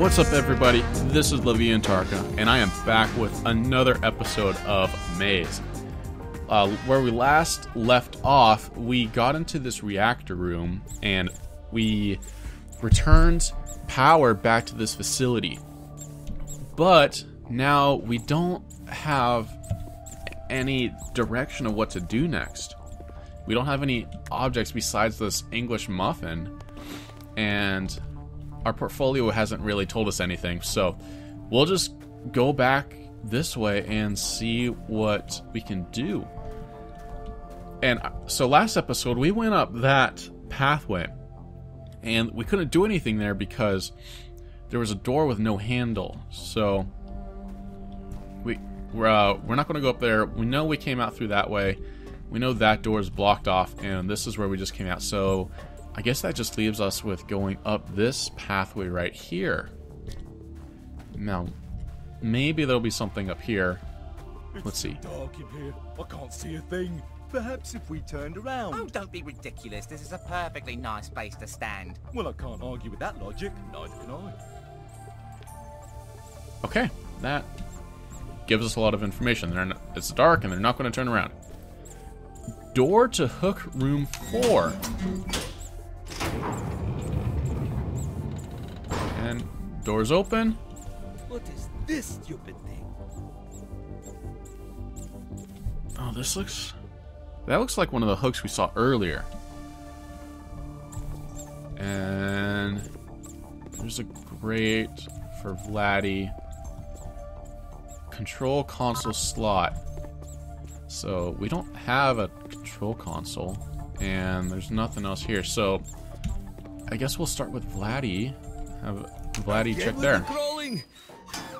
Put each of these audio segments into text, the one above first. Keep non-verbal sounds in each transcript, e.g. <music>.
What's up, everybody? This is LaVientarka, and I am back with another episode of Maize. Uh, where we last left off, we got into this reactor room and we returned power back to this facility. But now we don't have any direction of what to do next. We don't have any objects besides this English muffin, and our portfolio hasn't really told us anything. So we'll just go back this way and see what we can do. And so last episode, we went up that pathway, and we couldn't do anything there because there was a door with no handle. So we we're, uh, we're not going to go up there. We know we came out through that way. We know that door is blocked off, and this is where we just came out. So I guess that just leaves us with going up this pathway right here. Now, maybe there'll be something up here. It's Let's see. dark in here. I can't see a thing. Perhaps if we turned around. Oh, don't be ridiculous. This is a perfectly nice place to stand. Well, I can't argue with that logic. Neither can I. Okay, that gives us a lot of information. They're not, it's dark and they're not going to turn around. Door to hook room four. And doors open. What is this stupid thing? Oh, this looks. That looks like one of the hooks we saw earlier. And there's a grate for Vladdy. Control console slot. So we don't have a control console, and there's nothing else here. So I guess we'll start with Vladdy. Have Vladdy check there. crawling.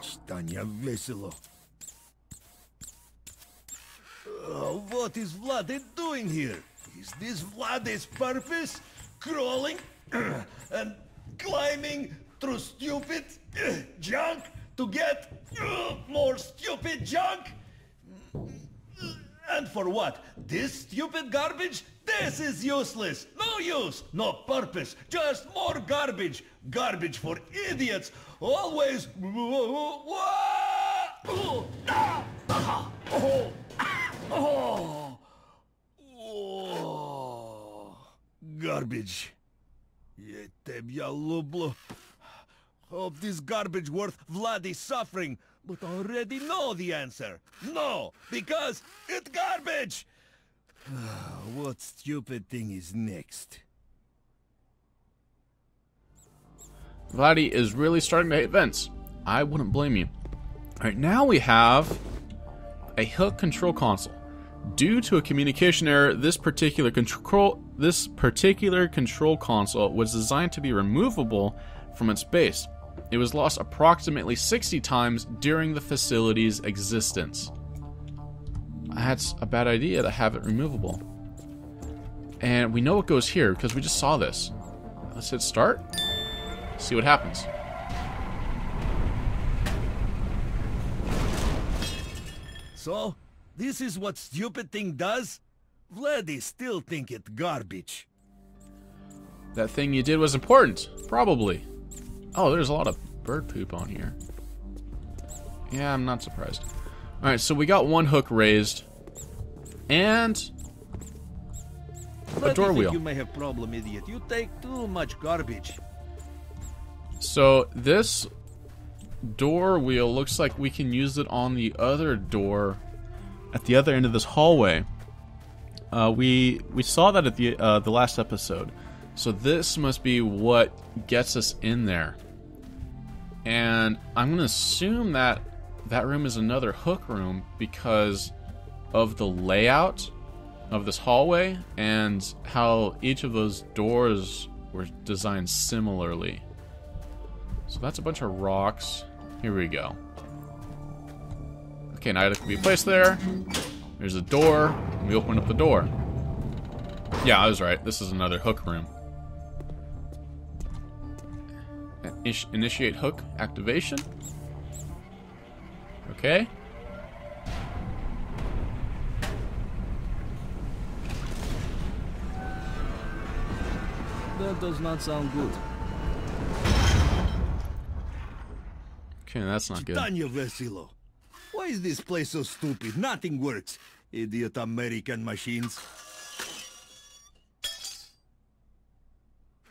Stanya Veselo. Uh, what is Vlad doing here? Is this Vlad's purpose? Crawling <clears throat> and climbing through stupid <clears throat> junk to get <clears throat> more stupid junk? And for what? This stupid garbage? This is useless use, no purpose, just more garbage. Garbage for idiots, always... Garbage. Я тебя люблю. Of this garbage worth Vladdy's suffering, but already know the answer. No, because it's garbage! <sighs> what stupid thing is next? Vladdy is really starting to hate vents. I wouldn't blame you. Alright, now we have a hook control console. Due to a communication error, this particular control this particular control console was designed to be removable from its base. It was lost approximately 60 times during the facility's existence. That's a bad idea to have it removable. And we know what goes here because we just saw this. Let's hit start. See what happens. So, this is what stupid thing does? Vladdy still think it garbage. That thing you did was important. Probably. Oh, there's a lot of bird poop on here. Yeah, I'm not surprised. Alright, so we got one hook raised. And a door wheel. You may have problem, idiot. You take too much garbage. So this door wheel looks like we can use it on the other door at the other end of this hallway. Uh, we we saw that at the uh, the last episode. So this must be what gets us in there. And I'm gonna assume that that room is another hook room because of the layout of this hallway and how each of those doors were designed similarly. So that's a bunch of rocks. Here we go. Okay, an item can be placed there. There's a door. We open up the door. Yeah, I was right. This is another hook room. Initiate hook activation. Okay. That does not sound good. Okay, that's not good. Tanya Vesilo. Why is this place so stupid? Nothing works. Idiot American machines.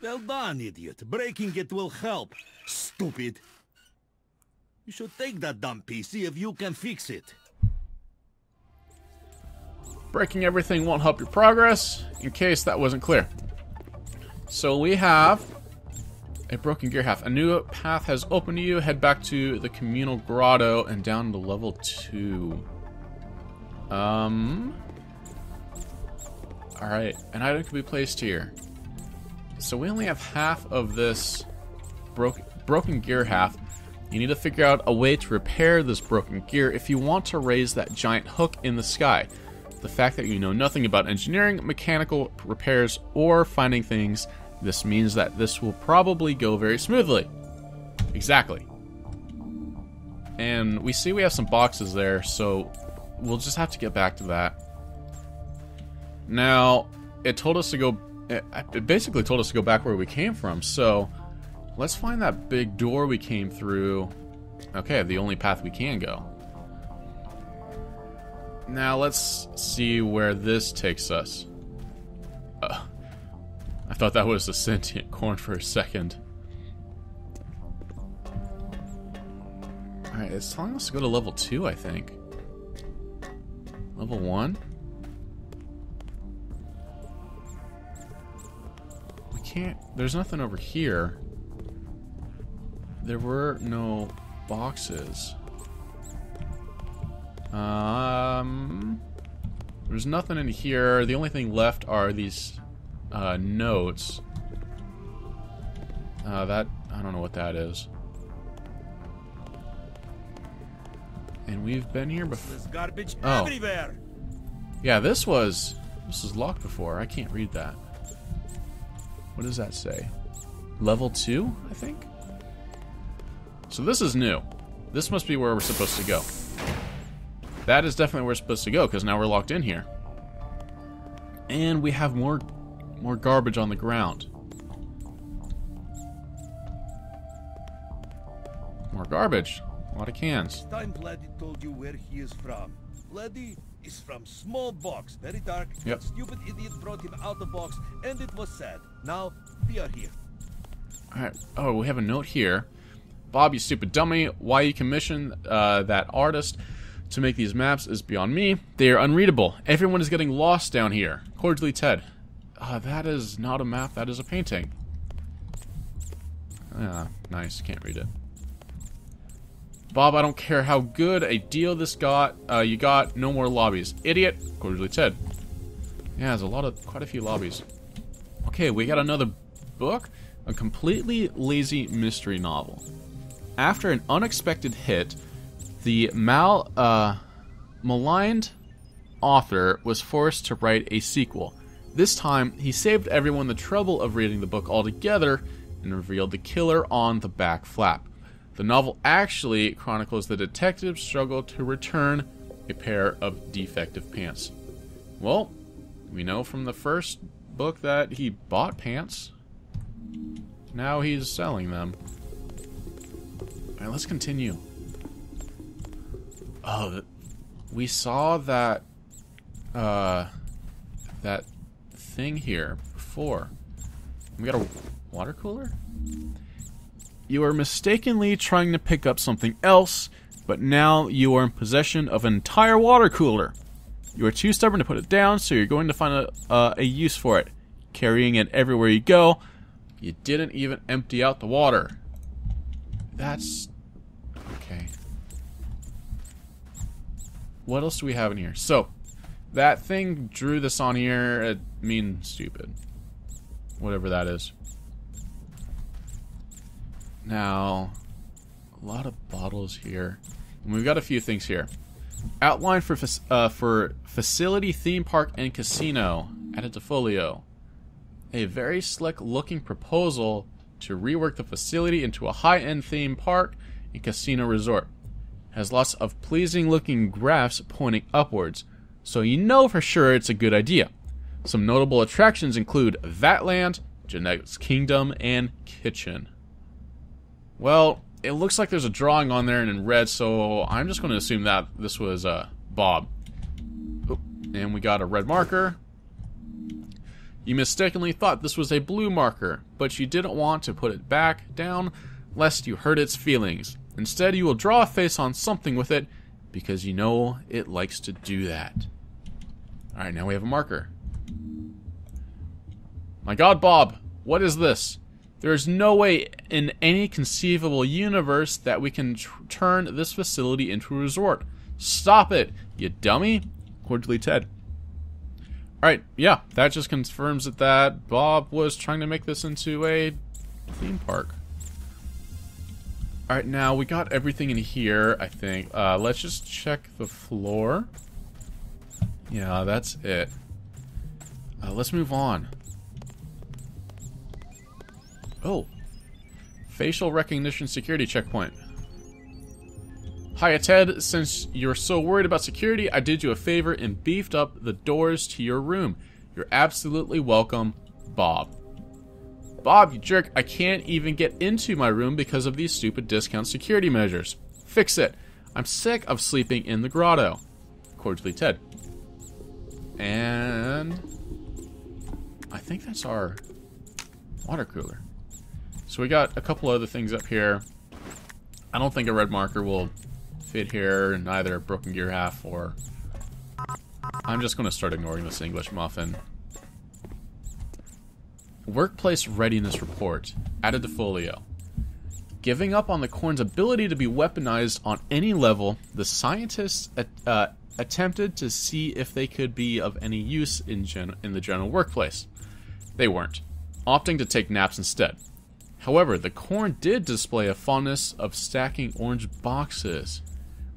Well done, idiot. Breaking it will help. Stupid. You should take that dumb see if you can fix it. Breaking everything won't help your progress, in case that wasn't clear. So we have a broken gear half. A new path has opened to you. Head back to the communal grotto and down to level 2. Um... Alright, an item can be placed here. So we only have half of this broken, broken gear half. You need to figure out a way to repair this broken gear if you want to raise that giant hook in the sky. The fact that you know nothing about engineering, mechanical repairs, or finding things, this means that this will probably go very smoothly. Exactly. And we see we have some boxes there, so we'll just have to get back to that. Now, it told us to go. It basically told us to go back where we came from, so let's find that big door we came through. Okay, the only path we can go. Now let's see where this takes us. Uh, I thought that was a sentient corn for a second. Alright, it's telling us to go to level 2, I think. Level 1? We can't... There's nothing over here. There were no boxes. Um, there's nothing in here. The only thing left are these uh, notes. Uh, that I don't know what that is. And we've been here before. There's garbage Oh. everywhere. Yeah, this was this was locked before. I can't read that. What does that say? Level two, I think. So this is new. This must be where we're supposed to go. That is definitely where we're supposed to go, because now we're locked in here. And we have more more garbage on the ground. More garbage. A lot of cans. Time Vladdy told you where he is from. Vladdy is from small box, very dark. Yep. Stupid idiot brought him out the box, and it was sad. Now we are here. Alright. Oh, we have a note here. Bob, you stupid dummy. Why you commissioned uh, that artist to make these maps is beyond me. They are unreadable. Everyone is getting lost down here. Cordially, Ted. Uh, that is not a map. That is a painting. Ah, nice. Can't read it. Bob, I don't care how good a deal this got. Uh, you got no more lobbies. Idiot. Cordially, Ted. Yeah, there's a lot of, quite a few lobbies. Okay, we got another book. A completely lazy mystery novel. After an unexpected hit, the mal uh, maligned author was forced to write a sequel. This time, he saved everyone the trouble of reading the book altogether and revealed the killer on the back flap. The novel actually chronicles the detective's struggle to return a pair of defective pants. Well, we know from the first book that he bought pants. Now he's selling them. Alright, let's continue. Oh, we saw that, uh, that thing here before. We got a water cooler? You are mistakenly trying to pick up something else, but now you are in possession of an entire water cooler. You are too stubborn to put it down, so you're going to find a, uh, a use for it. Carrying it everywhere you go, you didn't even empty out the water. That's okay. What else do we have in here? So, that thing drew this on here. It means stupid. Whatever that is. Now, a lot of bottles here. And we've got a few things here. Outline for uh, for facility, theme park, and casino. Added to folio. A very slick looking proposal to rework the facility into a high end theme park and casino resort. Has lots of pleasing looking graphs pointing upwards, so you know for sure it's a good idea. Some notable attractions include Vatland, Jeanette's Kingdom, and Kitchen. Well, it looks like there's a drawing on there and in red, so I'm just going to assume that this was uh, Bob. And we got a red marker. You mistakenly thought this was a blue marker, but you didn't want to put it back down lest you hurt its feelings. Instead, you will draw a face on something with it because you know it likes to do that. Alright, now we have a marker. My god, Bob, what is this? There is no way in any conceivable universe that we can turn this facility into a resort. Stop it, you dummy. Cordially, Ted. Alright, yeah, that just confirms that, that Bob was trying to make this into a theme park. Alright, now we got everything in here, I think. Uh, let's just check the floor. Yeah, that's it. Uh, let's move on. Oh. Facial recognition security checkpoint. Hiya, Ted. Since you're so worried about security, I did you a favor and beefed up the doors to your room. You're absolutely welcome, Bob. Bob, you jerk, I can't even get into my room because of these stupid discount security measures. Fix it. I'm sick of sleeping in the grotto. Cordially, Ted. And I think that's our water cooler. So we got a couple other things up here. I don't think a red marker will fit here in either Broken Gear Half or... I'm just going to start ignoring this English muffin. Workplace Readiness Report. Added to Folio. Giving up on the Corn's ability to be weaponized on any level, the scientists uh, attempted to see if they could be of any use in, in the general workplace. They weren't, opting to take naps instead. However, the Corn did display a fondness of stacking orange boxes,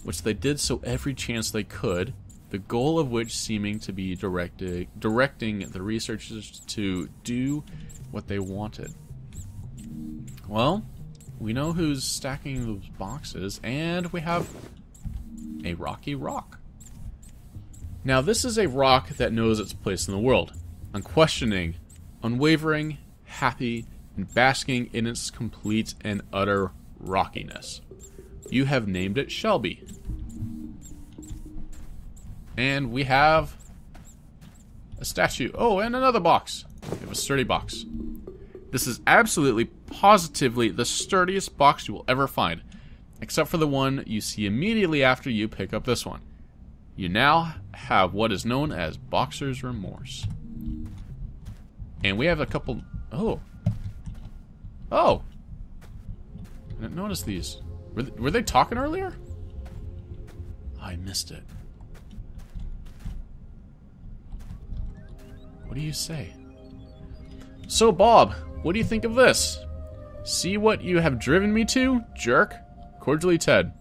which they did so every chance they could, the goal of which seeming to be directing the researchers to do what they wanted. Well, we know who's stacking those boxes, and we have a rocky rock. Now, this is a rock that knows its place in the world, unquestioning, unwavering, happy, and basking in its complete and utter rockiness. You have named it Shelby. And we have a statue. Oh, and another box. We have a sturdy box. This is absolutely, positively the sturdiest box you will ever find, except for the one you see immediately after you pick up this one. You now have what is known as Boxer's Remorse. And we have a couple... Oh, Oh. I didn't notice these. Were they, were they talking earlier? I missed it. What do you say? So, Bob, what do you think of this? See what you have driven me to, jerk? Cordially, Ted.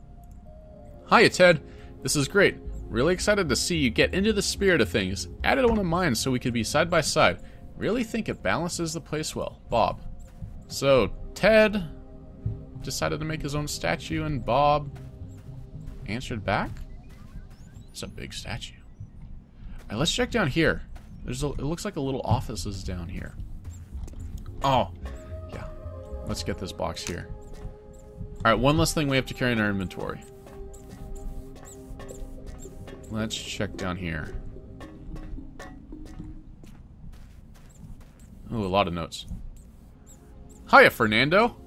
Hiya, Ted. This is great. Really excited to see you get into the spirit of things. Added one of mine so we could be side by side. Really think it balances the place well. Bob. So, Ted decided to make his own statue, and Bob answered back? It's a big statue. Alright, let's check down here. There's a, it looks like a little office is down here. Oh, yeah. Let's get this box here. Alright, one less thing we have to carry in our inventory. Let's check down here. Oh, a lot of notes. Hiya, Fernando.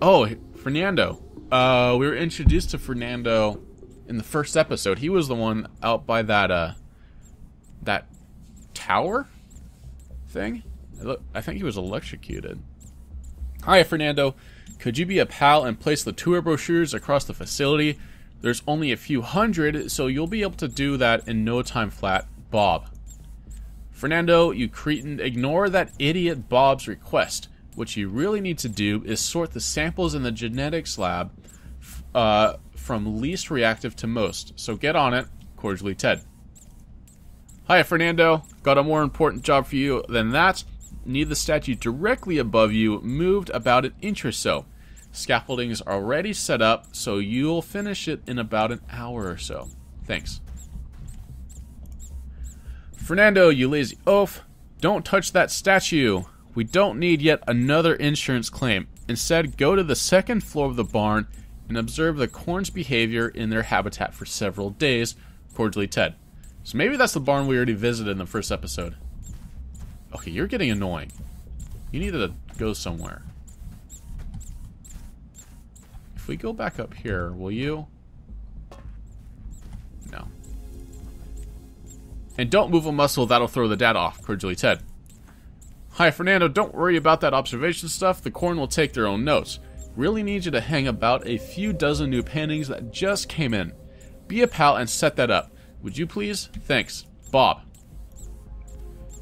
Oh, Fernando. Uh, we were introduced to Fernando in the first episode. He was the one out by that, uh, that tower thing. I think he was electrocuted. Hi, Fernando. Could you be a pal and place the tour brochures across the facility? There's only a few hundred, so you'll be able to do that in no time flat. Bob. Fernando, you cretin, ignore that idiot Bob's request. What you really need to do is sort the samples in the genetics lab uh, from least reactive to most. So get on it. Cordially, Ted. Hi, Fernando. Got a more important job for you than that. Need the statue directly above you, moved about an inch or so. Scaffolding is already set up, so you'll finish it in about an hour or so. Thanks. Fernando, you lazy oaf. Don't touch that statue. We don't need yet another insurance claim. Instead, go to the second floor of the barn and observe the corn's behavior in their habitat for several days. Cordially, Ted. So maybe that's the barn we already visited in the first episode. Okay, you're getting annoying. You need to go somewhere. If we go back up here, will you? No. And don't move a muscle, that'll throw the dad off. Cordially, Ted. Hi, Fernando, don't worry about that observation stuff. The corn will take their own notes. Really need you to hang about a few dozen new paintings that just came in. Be a pal and set that up. Would you please? Thanks. Bob.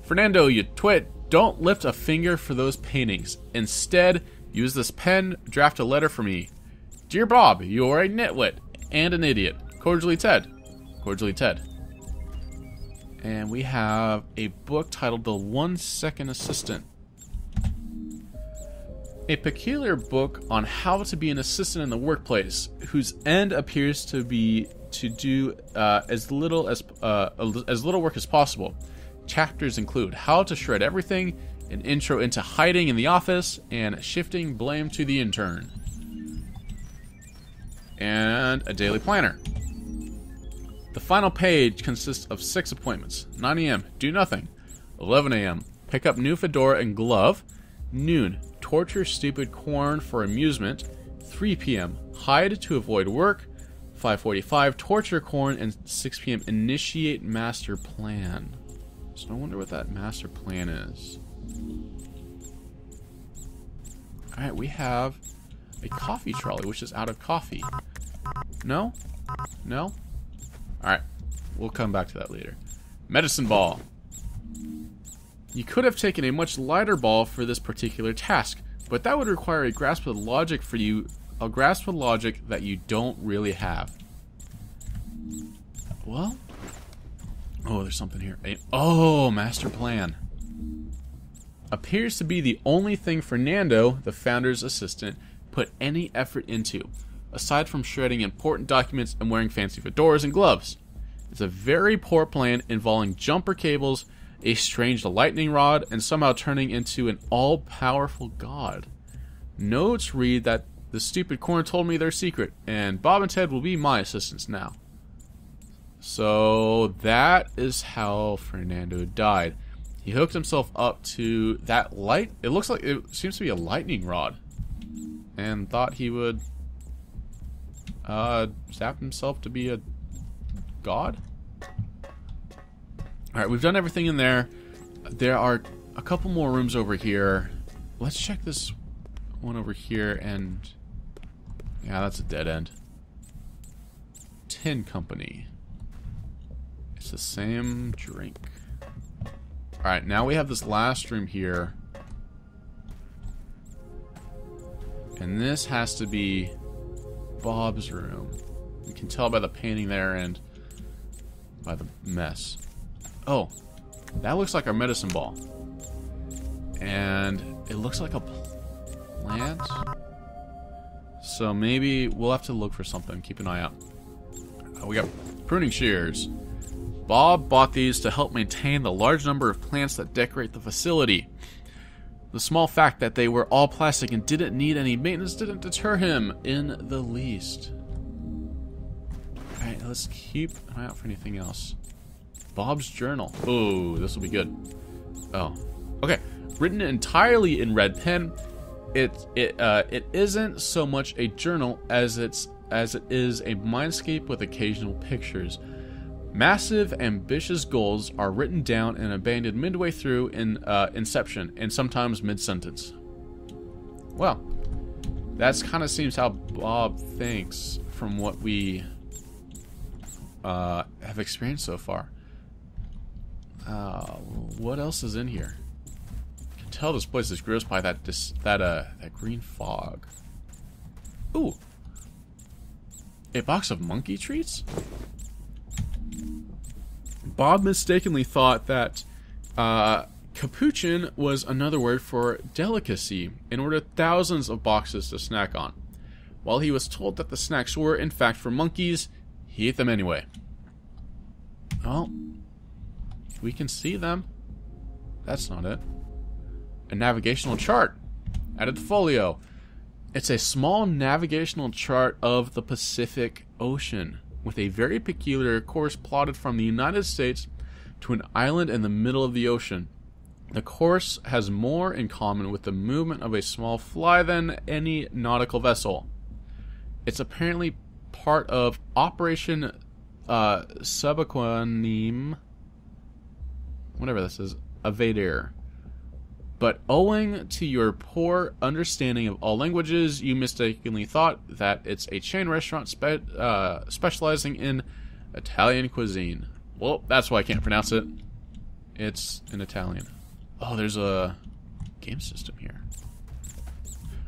Fernando, you twit, don't lift a finger for those paintings. Instead, use this pen, draft a letter for me. Dear Bob, you're a nitwit and an idiot. Cordially, Ted. Cordially, Ted. And we have a book titled The One Second Assistant. A peculiar book on how to be an assistant in the workplace, whose end appears to be to do uh, as little as uh, as little work as possible. Chapters include how to shred everything, an intro into hiding in the office, and shifting blame to the intern, and a daily planner. The final page consists of six appointments 9 a.m., do nothing. 11 a.m., pick up new fedora and glove. Noon, torture stupid corn for amusement. 3 p.m., hide to avoid work. 5:45, torture corn, and 6 p.m. initiate master plan. So I wonder what that master plan is. All right, we have a coffee trolley, which is out of coffee. No, no. Alright, we'll come back to that later. Medicine ball. You could have taken a much lighter ball for this particular task, but that would require a grasp of logic for you, a grasp of logic that you don't really have. Well, oh, there's something here. Oh, master plan. Appears to be the only thing Fernando, the founder's assistant, put any effort into aside from shredding important documents and wearing fancy fedoras and gloves. It's a very poor plan involving jumper cables, a strange lightning rod, and somehow turning into an all powerful god. Notes read that the stupid corn told me their secret, and Bob and Ted will be my assistants now. So that is how Fernando died. He hooked himself up to that light. It looks like it seems to be a lightning rod, and thought he would uh, zap himself to be a god. Alright, we've done everything in there. There are a couple more rooms over here. Let's check this one over here and... Yeah, that's a dead end. Tin Company. It's the same drink. Alright, now we have this last room here. And this has to be Bob's room. You can tell by the painting there and by the mess. Oh, that looks like our medicine ball. And it looks like a plant. So maybe we'll have to look for something. Keep an eye out. Uh, we got pruning shears. Bob bought these to help maintain the large number of plants that decorate the facility. The small fact that they were all plastic and didn't need any maintenance didn't deter him in the least. Alright, let's keep an eye out for anything else. Bob's journal. Oh, this will be good. Oh. Okay. Written entirely in red pen. It it uh it isn't so much a journal as it's as it is a mindscape with occasional pictures. Massive, ambitious goals are written down and abandoned midway through in uh, inception and sometimes mid sentence. Well, that kind of seems how Bob thinks from what we uh, have experienced so far. Uh, what else is in here? I can tell this place is gross by that dis that uh that green fog. Ooh, a box of monkey treats. Bob mistakenly thought that uh, capuchin was another word for delicacy and ordered thousands of boxes to snack on. While he was told that the snacks were, in fact, for monkeys, he ate them anyway. Well, we can see them. That's not it. A navigational chart. Added folio. It's a small navigational chart of the Pacific Ocean with a very peculiar course plotted from the United States to an island in the middle of the ocean. The course has more in common with the movement of a small fly than any nautical vessel. It's apparently part of Operation uh, Subaquanime, whatever this is, Avadir. But owing to your poor understanding of all languages, you mistakenly thought that it's a chain restaurant spe- uh, specializing in Italian cuisine. Well, that's why I can't pronounce it. It's in Italian. Oh, there's a game system here.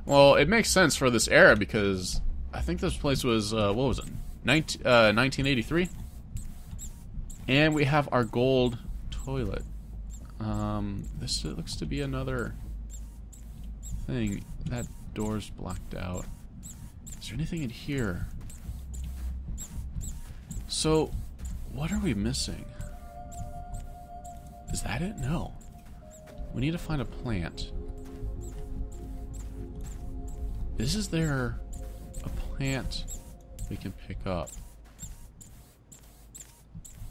Well, it makes sense for this era because I think this place was, uh, what was it? 19, uh, 1983? And we have our gold toilet. Um, this looks to be another thing. That door's blocked out. Is there anything in here? So, what are we missing? Is that it? No. We need to find a plant. This is there a plant we can pick up?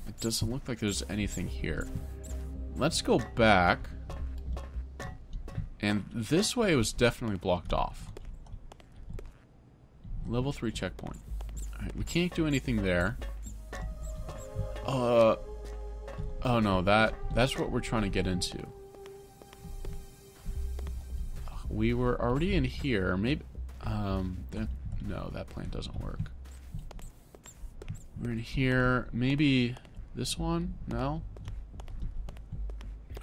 It doesn't look like there's anything here. Let's go back. And this way was definitely blocked off. Level 3 checkpoint. Alright, we can't do anything there. Uh... Oh no, that that's what we're trying to get into. We were already in here. Maybe... Um... That, no, that plant doesn't work. We're in here. Maybe this one? No?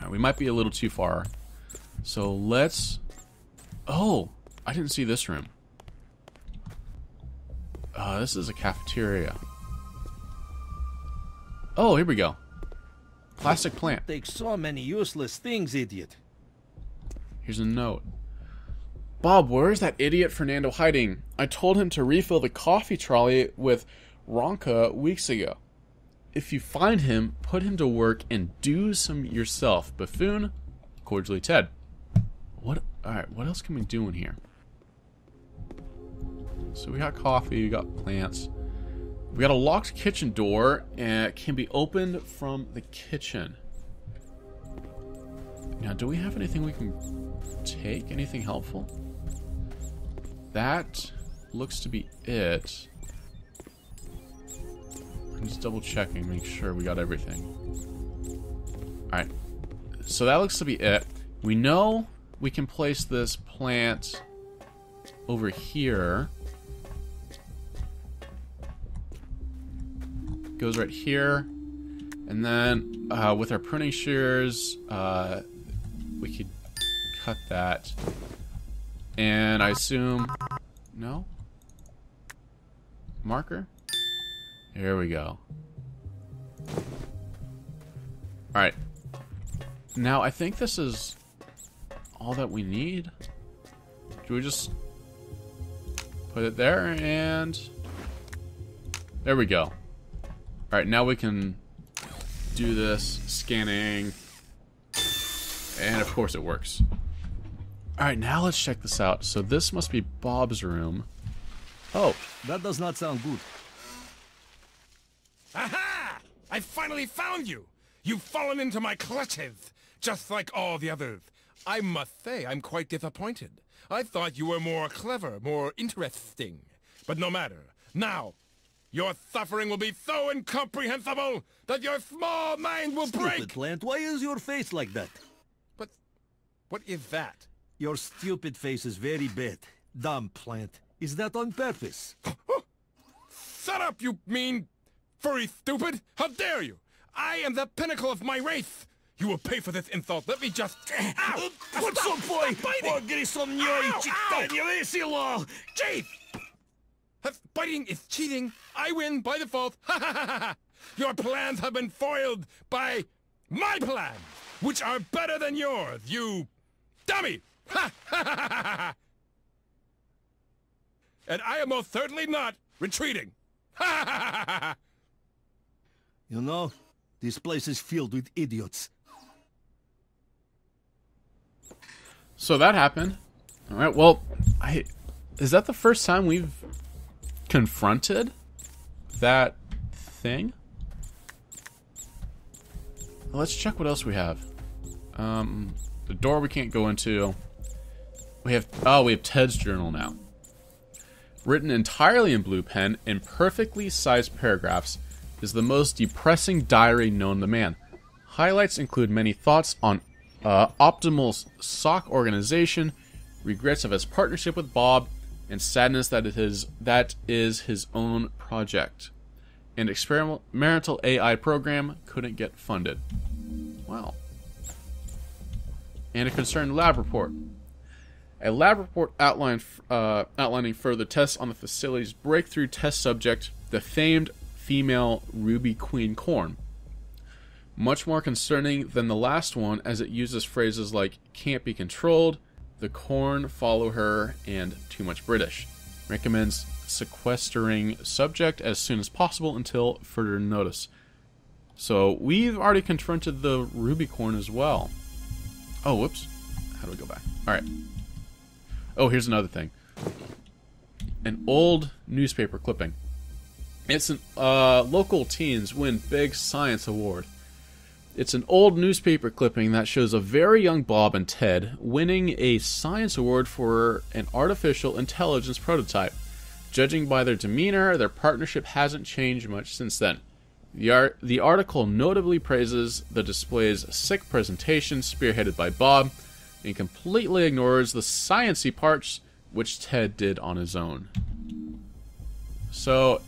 Right, we might be a little too far. So let's... Oh! I didn't see this room. Uh, this is a cafeteria. Oh, here we go. Plastic plant. Take so many useless things, idiot. Here's a note. Bob, where is that idiot Fernando hiding? I told him to refill the coffee trolley with Ranka weeks ago. If you find him, put him to work and do some yourself. Buffoon, cordially Ted. What? Alright, what else can we do in here? So we got coffee, we got plants. We got a locked kitchen door, and it can be opened from the kitchen. Now, do we have anything we can take? Anything helpful? That looks to be it. I'm just double checking, make sure we got everything. Alright. So that looks to be it. We know we can place this plant over here. Goes right here. And then uh, with our pruning shears, uh, we could cut that. And I assume... No? Marker? Here we go. Alright. Now, I think this is all that we need. Do we just put it there and... There we go. Alright, now we can do this scanning. And of course it works. Alright, now let's check this out. So this must be Bob's room. Oh. That does not sound good. Aha! I finally found you! You've fallen into my clutches, just like all the others. I must say, I'm quite disappointed. I thought you were more clever, more interesting. But no matter. Now, your suffering will be so incomprehensible that your small mind will Stupid break! plant, why is your face like that? But what is that? Your stupid face is very bad. Dumb plant. Is that on purpose? Shut up, you mean furry stupid! How dare you! I am the pinnacle of my race! You will pay for this insult. Let me just... Ow! What's up, boy? Stop biting! Pogri Ow, ow. cittadino, Chief! Biting is cheating, I win by default. <laughs> Ha ha ha ha ha! Your plans have been foiled by my plans, which are better than yours, you dummy! Ha ha ha ha ha ha! And I am most certainly not retreating. Ha ha ha ha ha! You know, this place is filled with idiots. So that happened. Alright, well, I is that the first time we've confronted that thing? Let's check what else we have. Um, the door we can't go into. We have oh, we have Ted's journal now. Written entirely in blue pen in perfectly sized paragraphs, is the most depressing diary known to man. Highlights include many thoughts on uh, optimal sock organization, regrets of his partnership with Bob, and sadness that it is that is his own project. An experimental marital AI program couldn't get funded. Wow. And a concerned lab report. A lab report outlined, uh, outlining further tests on the facility's breakthrough test subject, the famed female Ruby Queen Corn. Much more concerning than the last one, as it uses phrases like can't be controlled, the corn, follow her, and too much British. Recommends sequestering subject as soon as possible until further notice. So we've already confronted the ruby corn as well. Oh, whoops. How do we go back? All right. Oh, here's another thing. An old newspaper clipping. It's an uh, local teens win big science award. It's an old newspaper clipping that shows a very young Bob and Ted winning a science award for an artificial intelligence prototype. Judging by their demeanor, their partnership hasn't changed much since then. The, art, the article notably praises the display's sick presentation, spearheaded by Bob, and completely ignores the sciency parts which Ted did on his own. So,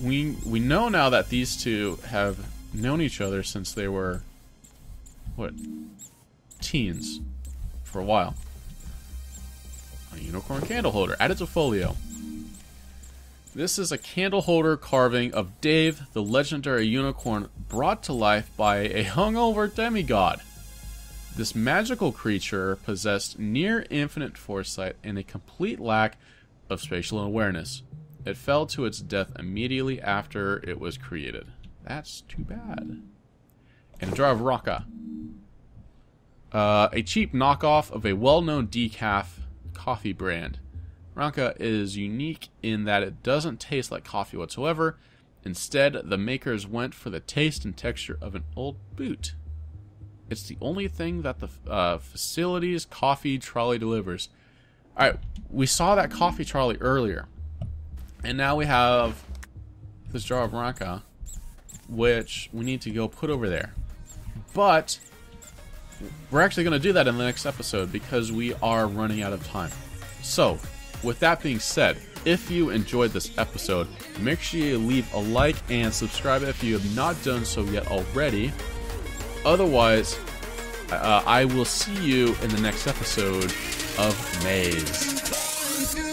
we we know now that these two have known each other since they were, what, teens for a while. A unicorn candle holder. Added to folio. This is a candle holder carving of Dave, the legendary unicorn, brought to life by a hungover demigod. This magical creature possessed near infinite foresight and a complete lack of spatial awareness. It fell to its death immediately after it was created. That's too bad. And a jar of Ranka. Uh, a cheap knockoff of a well-known decaf coffee brand. Ranka is unique in that it doesn't taste like coffee whatsoever. Instead, the makers went for the taste and texture of an old boot. It's the only thing that the uh, facility's coffee trolley delivers. Alright, we saw that coffee trolley earlier. And now we have this jar of Ranka which we need to go put over there. But we're actually going to do that in the next episode because we are running out of time. So, with that being said, if you enjoyed this episode, make sure you leave a like and subscribe if you have not done so yet already. Otherwise, uh, I will see you in the next episode of Maize.